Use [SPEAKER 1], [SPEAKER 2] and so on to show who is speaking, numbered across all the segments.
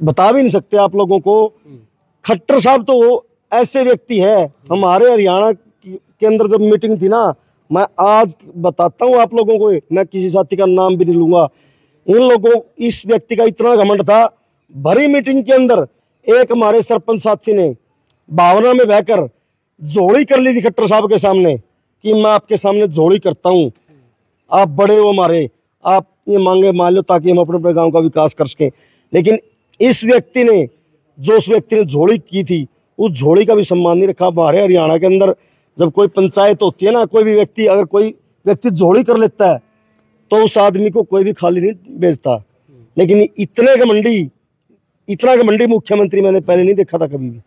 [SPEAKER 1] बता भी नहीं सकते आप लोगों को। खट्टर साहब तो वो ऐसे व्यक्ति है हमारे हरियाणा के अंदर जब मीटिंग थी ना मैं आज बताता हूँ आप लोगों को मैं किसी साथी का नाम भी नहीं लूँगा। इन लोगों इस व्यक्ति का इतना घमंड था भरी मीटिंग के अंदर एक हमारे सरपंच साथी ने भावना में बहकर जोड़ी कर ली थी खट्टर साहब के सामने कि मैं आपके सामने जोड़ी करता हूँ। आप बड़े हो हमारे आप ये मांगे मान लो ताकि हम अपने अपने गाँव का विकास कर सकें। लेकिन इस व्यक्ति ने, जो उस व्यक्ति ने झोड़ी की थी, उस झोड़ी का भी सम्मान नहीं रखा। हमारे हरियाणा के अंदर, जब कोई पंचायत होती है ना, कोई भी व्यक्ति, अगर कोई व्यक्ति झोड़ी कर लेता है तो उस आदमी को कोई भी खाली नहीं बेचता लेकिन इतने घमंडी इतना घमंडी मुख्यमंत्री मैंने पहले नहीं देखा था कभी भी।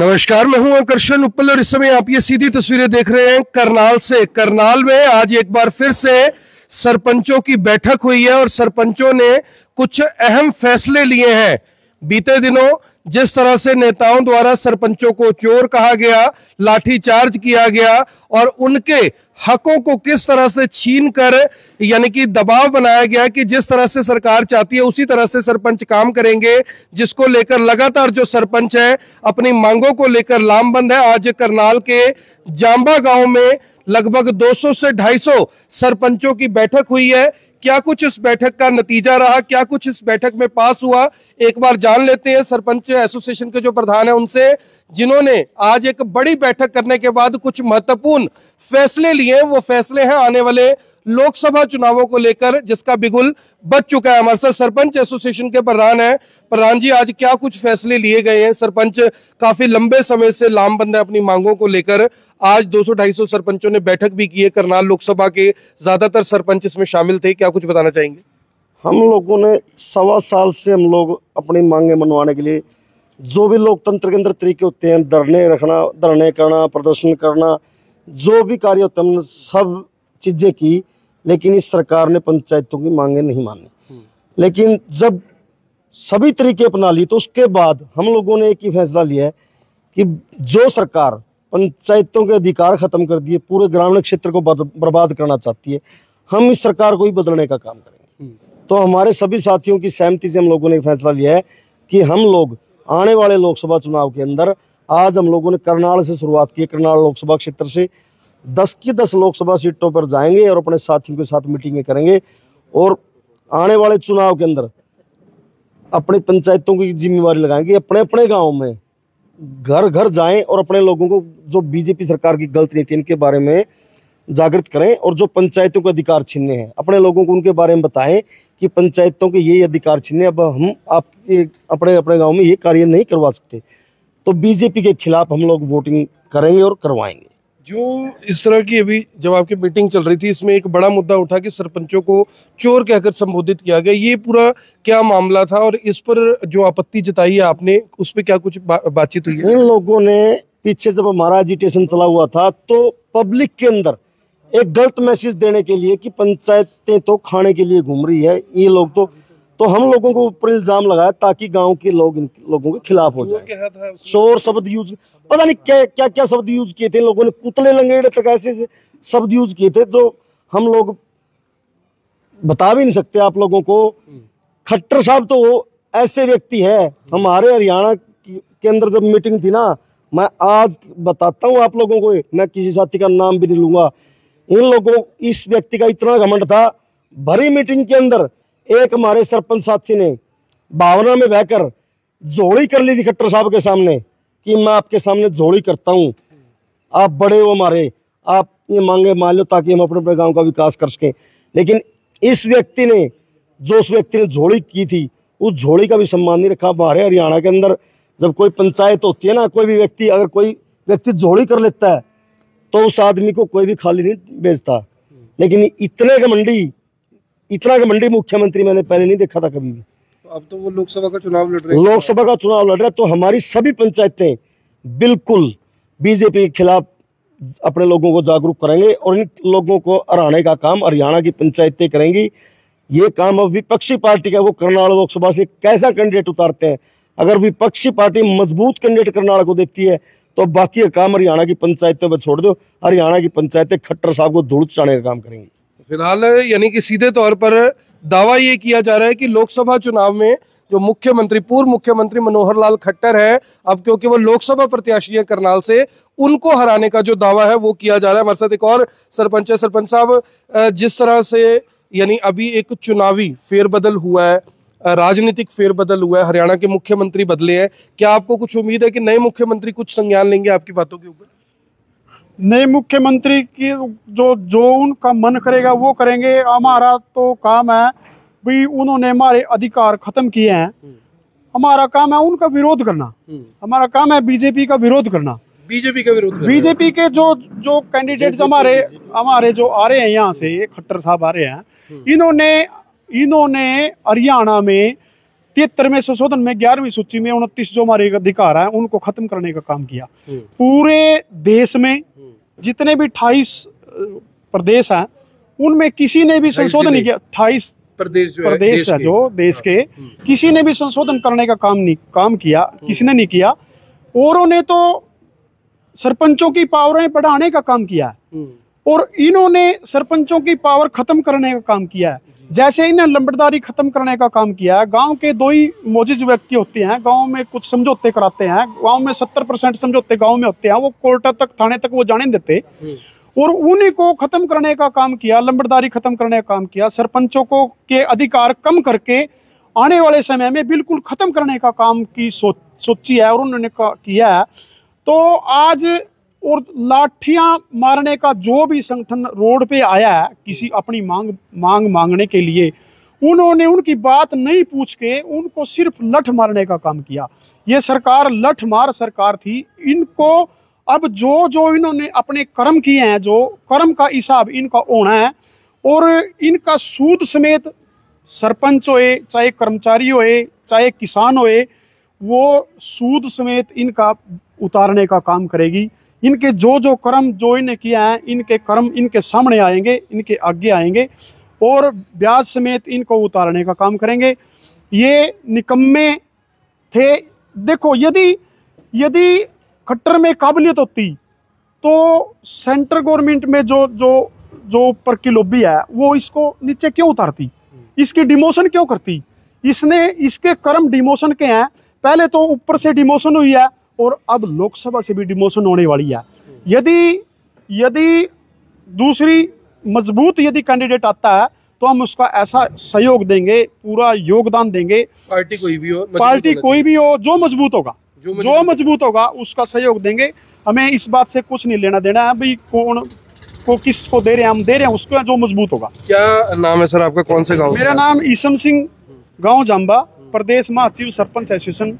[SPEAKER 2] नमस्कार, मैं हूँ आकर्षण उपल और इस समय आप ये सीधी तस्वीरें देख रहे हैं करनाल से। करनाल में आज एक बार फिर से सरपंचों की बैठक हुई है और सरपंचों ने कुछ अहम फैसले लिए हैं। बीते दिनों जिस तरह से नेताओं द्वारा सरपंचों को चोर कहा गया, लाठीचार्ज किया गया और उनके हकों को किस तरह से छीन कर, यानी कि दबाव बनाया गया कि जिस तरह से सरकार चाहती है उसी तरह से सरपंच काम करेंगे, जिसको लेकर लगातार जो सरपंच है, अपनी मांगों को लेकर लामबंद है। आज करनाल के जांबा गाँव में लगभग 200 से 250 सरपंचों की बैठक हुई है। क्या कुछ इस बैठक का नतीजा रहा? क्या कुछ इस बैठक में पास हुआ? एक बार जान लेते हैं सरपंच एसोसिएशन के जो प्रधान है उनसे, जिन्होंने आज एक बड़ी बैठक करने के बाद कुछ महत्वपूर्ण फैसले लिए वो फैसले हैं आने वाले लोकसभा चुनावों को लेकर, जिसका बिगुल बच चुका है। हमारे साथ सरपंच एसोसिएशन के प्रधान है। प्रधान जी, आज क्या कुछ फैसले लिए गए हैं? सरपंच काफ़ी लंबे समय से लामबंद है अपनी मांगों को लेकर। आज 200-250 सरपंचों ने बैठक भी की है करनाल लोकसभा के ज़्यादातर सरपंच इसमें शामिल थे। क्या कुछ बताना चाहेंगे?
[SPEAKER 1] हम लोगों ने सवा साल से हम लोग अपनी मांगे मनवाने के लिए जो भी लोकतंत्र के अंदर तरीके होते हैं धरने रखना धरने करना प्रदर्शन करना जो भी कार्य होते हैं हमने सब चीज़ें की लेकिन इस सरकार ने पंचायतों की मांगे नहीं मानी। लेकिन जब सभी तरीके अपना लिए तो उसके बाद हम लोगों ने एक ही फैसला लिया है कि जो सरकार पंचायतों के अधिकार खत्म कर दिए पूरे ग्रामीण क्षेत्र को बर्बाद करना चाहती है। हम इस सरकार को ही बदलने का काम करेंगे। तो हमारे सभी साथियों की सहमति से हम लोगों ने फैसला लिया है कि हम लोग आने वाले लोकसभा चुनाव के अंदर आज हम लोगों ने करनाल से शुरुआत की करनाल लोकसभा क्षेत्र से दस की दस लोकसभा सीटों पर जाएँगे और अपने साथियों के साथ मीटिंगें करेंगे और आने वाले चुनाव के अंदर अपनी पंचायतों की जिम्मेवारी लगाएँगे अपने अपने गाँव में घर घर जाएँ और अपने लोगों को जो बीजेपी सरकार की गलत नीति इनके बारे में जागृत करें और जो पंचायतों के अधिकार छीनने हैं, अपने लोगों को उनके बारे में बताएँ कि पंचायतों के ये अधिकार छीनने अब हम आपके, अपने अपने गाँव में ये कार्य नहीं करवा सकते। तो बीजेपी के खिलाफ हम लोग वोटिंग करेंगे और करवाएँगे।
[SPEAKER 2] जो इस तरह की अभी जब आपकी मीटिंग चल रही थी इसमें एक बड़ा मुद्दा उठा कि सरपंचों को चोर कहकर संबोधित किया गया। ये पूरा क्या मामला था और इस पर जो आपत्ति जताई है आपने उस पर क्या कुछ बा, बातचीत हुई
[SPEAKER 1] इन लोगों ने पीछे जब हमारा एजिटेशन चला हुआ था तो पब्लिक के अंदर एक गलत मैसेज देने के लिए कि पंचायतें तो खाने के लिए घूम रही है ये लोग तो तो हम लोगों को ऊपर इल्ज़ाम लगाया ताकि गाँव के लोग इन लोगों के खिलाफ हो जाए। शोर शब्द यूज़ पता नहीं क्या क्या क्या शब्द यूज़ किए थे लोगों ने? पुतले लंगेड़े तक ऐसे शब्द यूज़ किए थे जो हम लोग बता भी नहीं सकते आप लोगों को। खट्टर साहब तो वो ऐसे व्यक्ति है। हमारे हरियाणा के अंदर जब मीटिंग थी ना मैं आज बताता हूँ आप लोगों को मैं किसी साथी का नाम भी नहीं लूँगा। इन लोगों इस व्यक्ति का इतना घमंड था भरी मीटिंग के अंदर एक हमारे सरपंच साथी ने भावना में बहकर जोड़ी कर ली थी खट्टर साहब के सामने कि मैं आपके सामने जोड़ी करता हूँ। आप बड़े हो हमारे, आप ये मांगे मान लो ताकि हम अपने अपने गाँव का विकास कर सकें। लेकिन इस व्यक्ति ने, जो उस व्यक्ति ने झोड़ी की थी, उस झोड़ी का भी सम्मान नहीं रखा। हमारे हरियाणा के अंदर जब कोई पंचायत होती है ना, कोई भी व्यक्ति, अगर कोई व्यक्ति झोड़ी कर लेता है तो उस आदमी को कोई भी खाली नहीं बेचता लेकिन इतने घमंडी इतना का मंडी मुख्यमंत्री मैंने पहले नहीं देखा था कभी भी।
[SPEAKER 2] तो अब तो वो लोकसभा का चुनाव लड़ रहे
[SPEAKER 1] लोकसभा का चुनाव लड़ रहे तो हमारी सभी पंचायतें बिल्कुल बीजेपी के खिलाफ अपने लोगों को जागरूक करेंगे और इन लोगों को हराने का काम हरियाणा की पंचायतें करेंगी। ये काम अब विपक्षी पार्टी का वो करनाल लोकसभा से कैसा कैंडिडेट उतारते हैं? अगर विपक्षी पार्टी मज़बूत कैंडिडेट करनाल को देती है तो बाकी काम हरियाणा की पंचायतों पर छोड़ दो। हरियाणा की पंचायतें खट्टर साहब को धूल चढ़ाने का काम करेंगी।
[SPEAKER 2] फ़िलहाल, यानी कि सीधे तौर पर दावा ये किया जा रहा है कि लोकसभा चुनाव में जो मुख्यमंत्री, पूर्व मुख्यमंत्री मनोहर लाल खट्टर है, अब क्योंकि वो लोकसभा प्रत्याशी है करनाल से, उनको हराने का जो दावा है वो किया जा रहा है। हमारे साथ एक और सरपंच है, सरपंच साहब जिस तरह से, यानी अभी एक चुनावी फेरबदल हुआ है राजनीतिक फेरबदल हुआ है, हरियाणा के मुख्यमंत्री बदले हैं, क्या आपको कुछ उम्मीद है कि नए मुख्यमंत्री कुछ संज्ञान लेंगे आपकी बातों के ऊपर?
[SPEAKER 3] नए मुख्यमंत्री की जो जो उनका मन करेगा वो करेंगे। हमारा तो काम है भाई उन्होंने हमारे अधिकार खत्म किए हैं। हमारा काम है उनका विरोध करना। हमारा काम है बीजेपी का विरोध करना।
[SPEAKER 2] बीजेपी का विरोध।
[SPEAKER 3] बीजेपी के जो जो कैंडिडेट्स हमारे हमारे जो आ रहे हैं यहाँ से खट्टर साहब आ रहे हैं इन्होंने इन्होंने हरियाणा में तिहत्तरवें संशोधन में ग्यारहवीं सूची में उनतीस जो हमारे अधिकार है उनको खत्म करने का काम किया।
[SPEAKER 2] हम्म,
[SPEAKER 3] पूरे देश में
[SPEAKER 2] हम्म।
[SPEAKER 3] जितने भी अट्ठाईस प्रदेश हैं उनमें किसी ने भी संशोधन नहीं। किया। अट्ठाईस
[SPEAKER 2] प्रदेश जो है
[SPEAKER 3] प्रदेश
[SPEAKER 2] देश
[SPEAKER 3] है जो देश के।
[SPEAKER 2] हम्म।
[SPEAKER 3] किसी ने भी संशोधन करने का काम नहीं काम किया किसी ने नहीं किया। औरों ने तो सरपंचों की पावरें बढ़ाने का काम किया है। और इन्होंने सरपंचों की पावर खत्म करने का काम किया है। जैसे इन्हें लंबड़दारी खत्म करने का काम किया है गाँव के दो ही मोजिज व्यक्ति होते हैं गाँव में कुछ समझौते कराते हैं गाँव में सत्तर परसेंट समझौते गाँव में होते हैं वो कोर्ट तक थाने तक वो जाने देते।
[SPEAKER 2] हम्म,
[SPEAKER 3] और उन्हीं को खत्म करने का काम किया लंबड़दारी खत्म करने का काम किया सरपंचों को के अधिकार कम करके आने वाले समय में बिल्कुल खत्म करने का काम की सोच सोची है और उन्होंने किया है। तो आज और लाठियाँ मारने का जो भी संगठन रोड पे आया है, किसी अपनी मांग मांग मांगने के लिए, उन्होंने उनकी बात नहीं पूछ के उनको सिर्फ़ लठ मारने का काम किया। ये सरकार लठ मार सरकार थी। इनको अब जो जो इन्होंने अपने कर्म किए हैं, जो कर्म का हिसाब इनका होना है, और इनका सूद समेत सरपंच होए, चाहे कर्मचारी होए, चाहे किसान होए, वो सूद समेत इनका उतारने का काम करेगी। इनके जो जो कर्म जो इन्हें किया है, इनके कर्म इनके सामने आएँगे, इनके आगे आएँगे और ब्याज समेत इनको उतारने का काम करेंगे। ये निकम्मे थे। देखो, यदि यदि खट्टर में काबिलियत होती तो सेंट्रल गवर्नमेंट में जो जो जो ऊपर की लॉबी है, वो इसको नीचे क्यों उतारती? इसकी डिमोशन क्यों करती? इसने, इसके कर्म डिमोशन के हैं। पहले तो ऊपर से डिमोशन हुई है और अब लोकसभा से भी डिमोशन होने वाली है। यदि यदि दूसरी मज़बूत यदि कैंडिडेट आता है तो हम उसका ऐसा सहयोग देंगे पूरा योगदान देंगे।
[SPEAKER 2] पार्टी कोई भी हो
[SPEAKER 3] पार्टी कोई भी हो जो मज़बूत होगा जो मज़बूत होगा। उसका सहयोग देंगे। हमें इस बात से कुछ नहीं लेना देना है भाई कौन को किस को दे रहे हैं हम दे रहे हैं उसको जो मज़बूत होगा।
[SPEAKER 2] क्या नाम है सर आपका? कौन से गाँव
[SPEAKER 3] मेरा नाम ईसम सिंह गाँव जाम्बा प्रदेश महासचिव सरपंच एसोसिएशन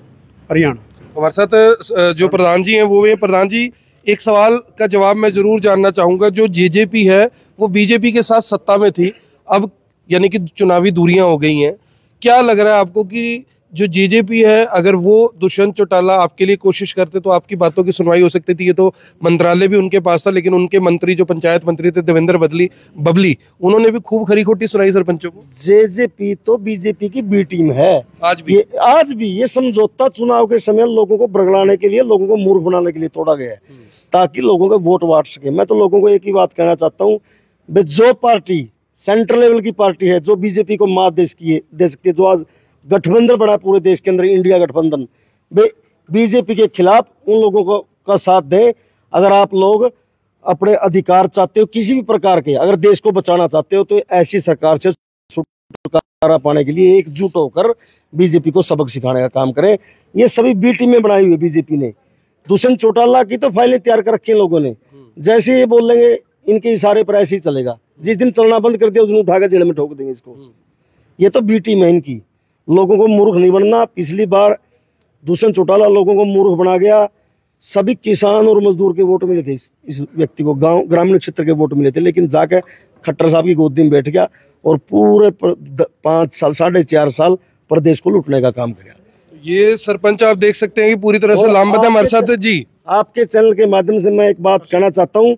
[SPEAKER 3] हरियाणा।
[SPEAKER 2] हमारे साथ जो प्रधान जी हैं, वो भी प्रधान जी, एक सवाल का जवाब मैं ज़रूर जानना चाहूँगा। जो जेजेपी है, वो बीजेपी के साथ सत्ता में थी। अब यानी कि चुनावी दूरियाँ हो गई हैं। क्या लग रहा है आपको कि जो जेजेपी है अगर वो दुष्यंत चौटाला आपके लिए कोशिश करते तो आपकी बातों की सुनवाई हो सकती थी। ये तो मंत्रालय भी उनके पास था लेकिन उनके मंत्री जो पंचायत मंत्री थे देवेंद्र बदली बबली उन्होंने भी खूब खरी खोटी सुनाई सरपंचों को।
[SPEAKER 1] जेजेपी तो बीजेपी की बी टीम है।
[SPEAKER 2] आज भी।
[SPEAKER 1] ये आज भी ये समझौता चुनाव के समय लोगों को बरगलाने के लिए लोगों को मूर्ख बनाने के लिए तोड़ा गया है ताकि लोगों को वोट बांट सके। मैं तो लोगों को एक ही बात कहना चाहता हूँ जो पार्टी सेंट्रल लेवल की पार्टी है जो बीजेपी को मात दे सकी दे सकती है जो आज गठबंधन बड़ा है पूरे देश के अंदर इंडिया गठबंधन। वे बीजेपी के खिलाफ उन लोगों को का साथ दें। अगर आप लोग अपने अधिकार चाहते हो किसी भी प्रकार के अगर देश को बचाना चाहते हो तो ऐसी सरकार से छुटकारा पाने के लिए एकजुट होकर बीजेपी को सबक सिखाने का काम करें। ये सभी बी टीमें बनाई हुई है बीजेपी ने। दुष्यंत चौटाला की तो फाइलें तैयार कर रखी हैं लोगों ने। जैसे ये बोल लेंगे इनके इशारे पर ऐसे ही चलेगा। जिस दिन चलना बंद कर दिया उस दिन उठाकर जेल में ठोक देंगे इसको। ये तो बी टीम है इनकी। लोगों को मूर्ख नहीं बनना। पिछली बार दुष्यंत चौटाला लोगों को मूर्ख बना गया। सभी किसान और मजदूर के वोट मिले थे। इस, इस व्यक्ति को गाँव ग्रामीण क्षेत्र के वोट मिले थे लेकिन जाके खट्टर साहब की गोदी में बैठ गया और पूरे पाँच साल साढ़े चार साल प्रदेश को लूटने का काम किया
[SPEAKER 2] ये सरपंच आप देख सकते हैं कि पूरी तरह से लामबद है हमारे साथ। जी।
[SPEAKER 1] आपके चैनल के माध्यम से मैं एक बात कहना चाहता हूँ।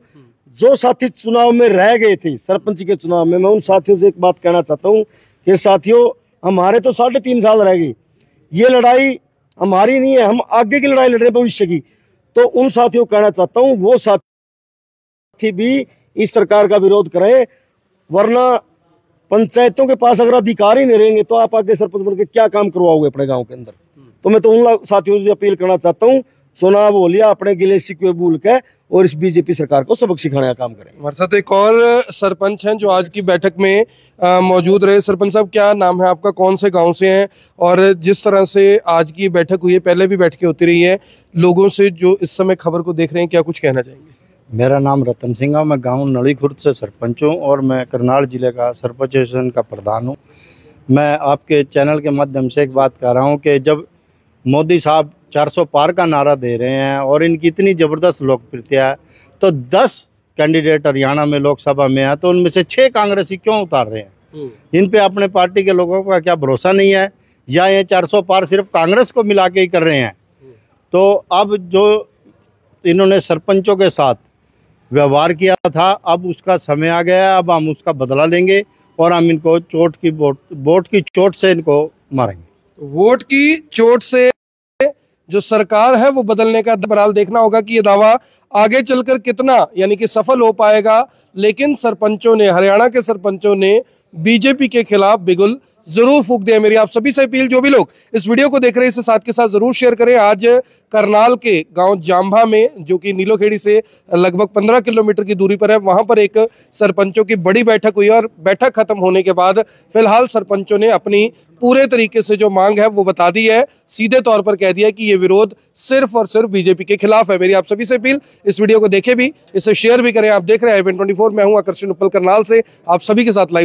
[SPEAKER 1] जो साथी चुनाव में रह गए थे सरपंच के चुनाव में मैं उन साथियों से एक बात कहना चाहता हूँ कि साथियों हमारे तो साढ़े तीन साल रह गई। ये लड़ाई हमारी नहीं है, हम आगे की लड़ाई लड़ रहे भविष्य की। तो उन साथियों को कहना चाहता हूँ, वो साथी भी इस सरकार का विरोध करें, वरना पंचायतों के पास अगर अधिकार ही नहीं रहेंगे तो आप आगे सरपंच बनकर क्या काम करवाओगे अपने गाँव के अंदर? तो मैं तो उन साथियों से अपील करना चाहता हूँ चुनाव बोलिया अपने गिले शिकवे भूल के और इस बीजेपी सरकार को सबक सिखाने का काम करें।
[SPEAKER 2] हमारे साथ एक और सरपंच हैं जो आज की बैठक में मौजूद रहे। सरपंच साहब क्या नाम है आपका? कौन से गाँव से हैं? और जिस तरह से आज की बैठक हुई है पहले भी बैठकें होती रही है लोगों से जो इस समय खबर को देख रहे हैं क्या कुछ कहना चाहेंगे?
[SPEAKER 4] मेरा नाम रतन सिंह है मैं गाँव नली खुर्द से सरपंच हूँ और मैं करनाल ज़िले का सरपंच एसोसिएशन का प्रधान हूँ। मैं आपके चैनल के माध्यम से एक बात कर रहा हूँ कि जब मोदी साहब 400 पार का नारा दे रहे हैं और इनकी इतनी ज़बरदस्त लोकप्रियता है। तो 10 कैंडिडेट हरियाणा में लोकसभा में है तो उनमें से छः कांग्रेसी क्यों उतार रहे हैं? इन पे अपने पार्टी के लोगों का क्या भरोसा नहीं है? या ये 400 पार सिर्फ़ कांग्रेस को मिला के ही कर रहे हैं? तो अब जो इन्होंने सरपंचों के साथ व्यवहार किया था अब उसका समय आ गया है अब हम उसका बदला लेंगे और हम इनको चोट की वोट वोट की चोट से इनको मारेंगे।
[SPEAKER 2] वोट की चोट से जो सरकार है, वो बदलने का बहरहाल देखना होगा कि ये दावा आगे चलकर कितना, यानी कि सफल हो पाएगा। लेकिन सरपंचों ने, हरियाणा के सरपंचों ने, बीजेपी के खिलाफ बिगुल ज़रूर फूक दिया मेरी आप सभी से अपील, जो भी लोग इस वीडियो को देख रहे हैं, इसे साथ के साथ ज़रूर शेयर करें। आज करनाल के गाँव जाम्भा में, जो कि नीलोखेड़ी से लगभग 15 किलोमीटर की दूरी पर है, वहाँ पर एक सरपंचों की बड़ी बैठक हुई और बैठक खत्म होने के बाद फ़िलहाल सरपंचों ने अपनी पूरे तरीके से जो मांग है, वो बता दी है। सीधे तौर पर कह दिया कि ये विरोध सिर्फ़ और सिर्फ़ बीजेपी के खिलाफ है। मेरी आप सभी से अपील, इस वीडियो को देखे भी, इसे शेयर भी करें। आप देख रहे हैं ट्वेंटी मैं हूँ आकर्षण उपल करनाल से। आप सभी के साथ लाइव